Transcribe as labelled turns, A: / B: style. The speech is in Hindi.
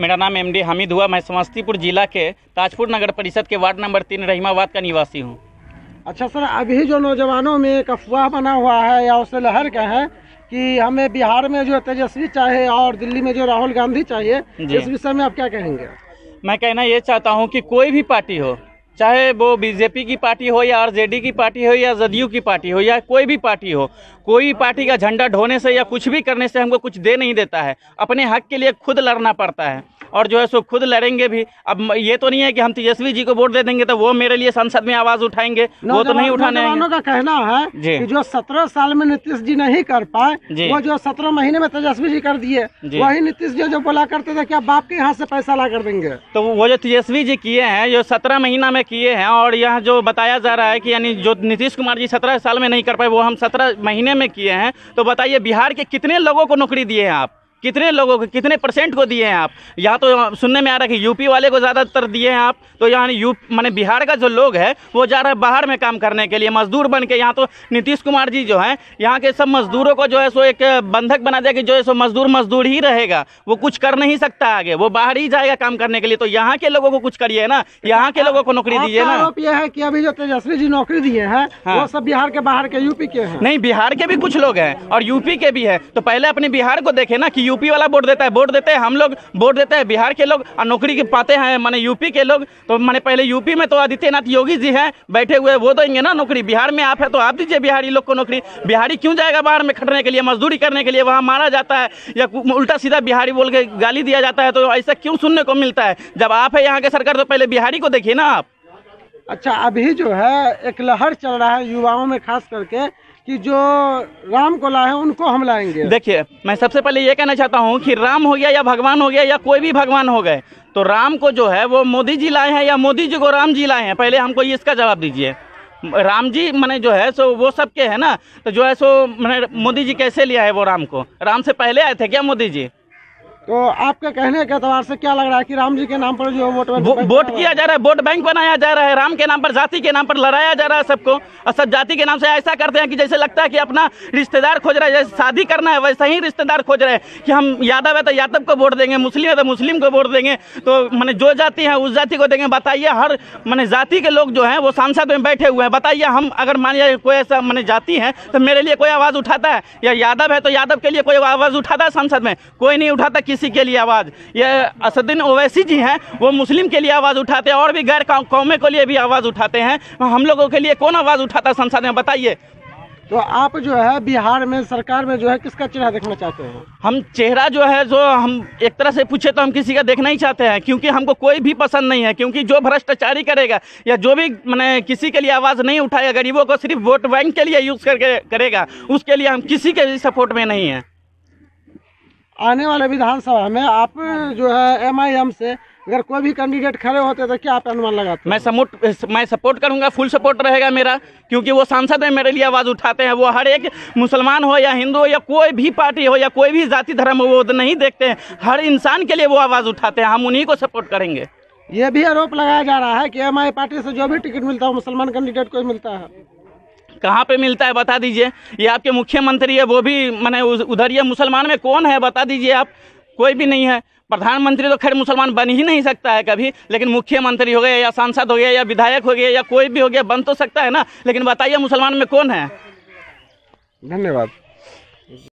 A: मेरा नाम एमडी हामिद हुआ। मैं समस्तीपुर जिला के ताजपुर नगर परिषद के वार्ड नंबर तीन रहीमाबाद का निवासी हूँ।
B: अच्छा सर अभी जो नौजवानों में एक अफवाह बना हुआ है या उससे लहर का है कि हमें बिहार में जो तेजस्वी चाहिए और दिल्ली में जो राहुल गांधी चाहिए। इस विषय में आप क्या कहेंगे?
A: मैं कहना ये चाहता हूँ कि कोई भी पार्टी हो चाहे वो बीजेपी की पार्टी हो या आरजेडी की पार्टी हो या जदयू की पार्टी हो या कोई भी पार्टी हो, कोई पार्टी का झंडा ढोने से या कुछ भी करने से हमको कुछ दे नहीं देता है। अपने हक के लिए खुद लड़ना पड़ता है। और जो है सो खुद लड़ेंगे भी। अब ये तो नहीं है कि हम तेजस्वी जी को वोट दे देंगे तो वो मेरे लिए संसद में आवाज़ उठाएँगे। वो तो नहीं उठाने
B: का कहना है कि जो सत्रह साल में नीतीश जी नहीं कर पाए वो जो सत्रह महीने में तेजस्वी जी कर दिए वही नीतीश जी जो बोला करते थे कि अब बाप के यहाँ से पैसा ला कर देंगे।
A: तो वो जो तेजस्वी जी किए हैं जो सत्रह महीना में किए हैं और यह जो बताया जा रहा है कि यानी जो नीतीश कुमार जी सत्रह साल में नहीं कर पाए वो हम सत्रह महीने में किए हैं। तो बताइए बिहार के कितने लोगों को नौकरी दिए हैं आप? कितने लोगों को कितने परसेंट को दिए हैं आप? यहाँ तो सुनने में आ रहा है कि यूपी वाले को ज़्यादातर दिए हैं आप? तो यहाँ यू माने बिहार का जो लोग है वो जा रहा है बाहर में काम करने के लिए मजदूर बन के। यहाँ तो नीतीश कुमार जी जो हैं यहाँ के सब मजदूरों को जो है सो एक बंधक बना दिया कि जो है सो मजदूर मजदूर ही रहेगा। वो कुछ कर नहीं सकता आगे वो बाहर ही जाएगा काम करने के लिए। तो यहाँ के लोगों को कुछ करिए ना यहाँ के लोगों को नौकरी दीजिए ना।
B: आरोप यह है कि अभी जो तेजस्वी जी नौकरी दिए हैं
A: हाँ।
B: वो सब बिहार के बाहर के यूपी के हैं।
A: नहीं बिहार के भी कुछ लोग हैं और यूपी के भी है। तो पहले अपने बिहार को देखे ना कि यूपी वाला वोट देता है, वोट देते हैं हम लोग, वोट देते हैं बिहार के लोग, और नौकरी के पाते हैं माने यूपी के लोग। तो माने पहले यूपी में तो आदित्यनाथ योगी जी हैं, बैठे हुए, वो देंगे ना नौकरी, बिहार में आप है तो आप दीजिए बिहारी लोग को नौकरी। बिहारी क्यों जाएगा बाहर में खटने के लिए, मजदूरी करने के लिए, वहाँ मारा जाता है, या उल्टा सीधा बिहारी बोल के गाली दिया जाता है तो ऐसा क्यों सुनने को मिलता है? जब आप है यहाँ के सरकार तो पहले बिहारी को देखिए ना आप।
B: अच्छा अभी जो है, एक लहर चल रहा है युवाओं में, खास करके कि जो राम को लाए उनको हम लाएँगे।
A: देखिए, मैं सबसे पहले ये कहना चाहता हूँ कि राम हो गया या भगवान हो गया या कोई भी भगवान हो गए तो राम को जो है वो मोदी जी लाए हैं या मोदी जी को राम जी लाए हैं? पहले हमको ये इसका जवाब दीजिए। राम जी मैंने जो है, सो वो सबके है ना? तो जो है, सो मैंने मोदी जी कैसे लिया है वो राम को? राम से पहले आए थे क्या मोदी जी?
B: तो आपके कहने के एतबार से क्या लग रहा है कि राम जी के नाम पर जो वोट
A: वोट किया जा रहा है वोट बैंक बनाया जा रहा है राम के नाम पर जाति के नाम पर लड़ाया जा रहा है सबको। और सब जाति के नाम से ऐसा करते हैं कि जैसे लगता है कि अपना रिश्तेदार खोज रहे हैं जैसे शादी करना है वैसे ही रिश्तेदार खोज रहे हैं कि हम यादव है तो यादव को वोट देंगे मुस्लिम है तो मुस्लिम को वोट देंगे। तो मैंने जो जाति है उस जाति को देंगे। बताइए हर मैंने जाति के लोग जो हैं वो सांसद में बैठे हुए हैं। बताइए हम अगर मानिए कोई ऐसा मैंने जाति है तो मेरे लिए कोई आवाज़ उठाता है? या यादव है तो यादव के लिए कोई आवाज़ उठाता है संसद में? कोई नहीं उठाता किसी के लिए आवाज़। ये असदुद्दीन ओवैसी जी हैं वो मुस्लिम के लिए आवाज़ उठाते हैं और भी गैर कौमे के लिए भी आवाज़ उठाते हैं। हम लोगों के लिए कौन आवाज़ उठाता है संसद में बताइए।
B: तो आप जो है बिहार में सरकार में जो है किसका चेहरा देखना चाहते हैं?
A: हम चेहरा जो है जो हम एक तरह से पूछे तो हम किसी का देखना ही चाहते हैं क्योंकि हमको कोई भी पसंद नहीं है क्योंकि जो भ्रष्टाचारी करेगा या जो भी मैंने किसी के लिए आवाज़ नहीं उठाएगा गरीबों को सिर्फ़ वोट बैंक के लिए यूज़ करके करेगा उसके लिए हम किसी के भी सपोर्ट में नहीं हैं।
B: आने वाले विधानसभा में आप जो है एमआईएम से अगर कोई भी कैंडिडेट खड़े होते तो क्या आप अनुमान लगाते
A: मैं सपोर्ट मैं सपोर्ट करूँगा फुल सपोर्ट रहेगा मेरा क्योंकि वो सांसद में मेरे लिए आवाज़ उठाते हैं। वो हर एक मुसलमान हो या हिंदू हो या कोई भी पार्टी हो या कोई भी जाति धर्म हो वो नहीं देखते हैं। हर इंसान के लिए वो आवाज़ उठाते हैं हम उन्हीं को सपोर्ट करेंगे।
B: ये भी आरोप लगाया जा रहा है कि एमआई पार्टी से जो भी टिकट मिलता है मुसलमान कैंडिडेट को मिलता है।
A: कहाँ पे मिलता है बता दीजिए। ये आपके मुख्यमंत्री है, वो भी मैंने उधर ये मुसलमान में कौन है बता दीजिए आप। कोई भी नहीं है। प्रधानमंत्री तो खैर मुसलमान बन ही नहीं सकता है कभी, लेकिन मुख्यमंत्री हो गया या सांसद हो गया या विधायक हो गया या कोई भी हो गया, बन तो सकता है ना। लेकिन बताइए मुसलमान में कौन है?
B: धन्यवाद।